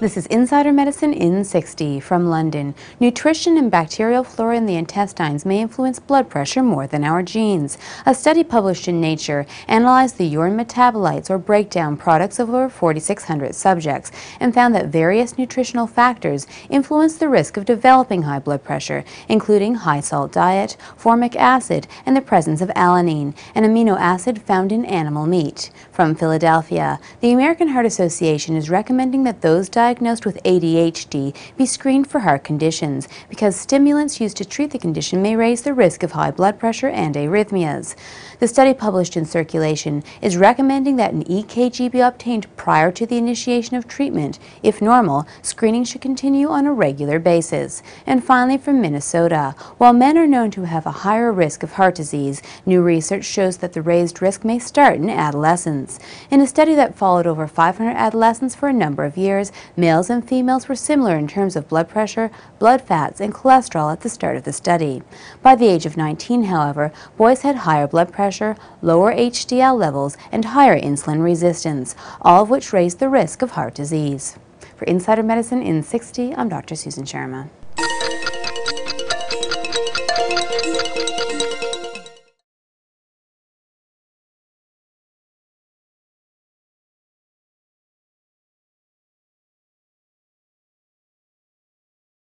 This is Insider Medicine in 60 from London. Nutrition and bacterial flora in the intestines may influence blood pressure more than our genes. A study published in Nature analyzed the urine metabolites or breakdown products of over 4,600 subjects and found that various nutritional factors influence the risk of developing high blood pressure, including high salt diet, formic acid, and the presence of alanine, an amino acid found in animal meat. From Philadelphia, the American Heart Association is recommending that those diet diagnosed with ADHD be screened for heart conditions because stimulants used to treat the condition may raise the risk of high blood pressure and arrhythmias. The study published in Circulation is recommending that an EKG be obtained prior to the initiation of treatment. If normal, screening should continue on a regular basis. And finally, from Minnesota, while men are known to have a higher risk of heart disease, new research shows that the raised risk may start in adolescence. In a study that followed over 500 adolescents for a number of years, Males and females were similar in terms of blood pressure, blood fats, and cholesterol at the start of the study. By the age of 19, however, boys had higher blood pressure, lower HDL levels, and higher insulin resistance, all which raise the risk of heart disease. For Insider Medicine in 60, I'm Dr. Susan Sharma.